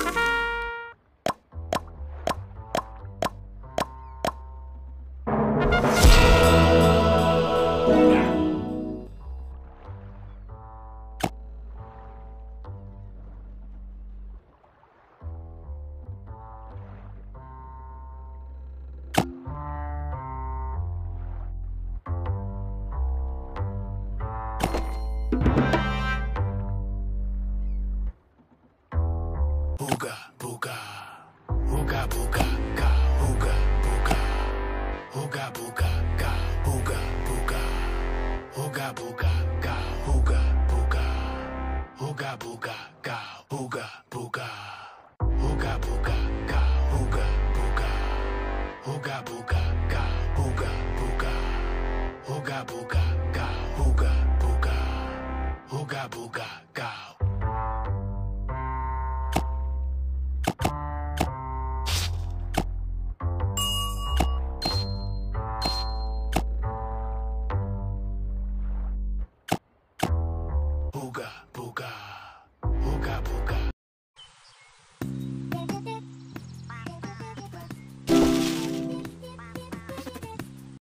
you. Booga booga, ooga booga ga, ooga booga, ooga booga ga, ooga booga, ooga booga ga, ooga booga, ooga booga ga, ooga booga, ooga booga ga, ooga booga, ooga booga ga, ooga booga, ooga booga ga, ooga booga, ooga booga ga, Booga, booga.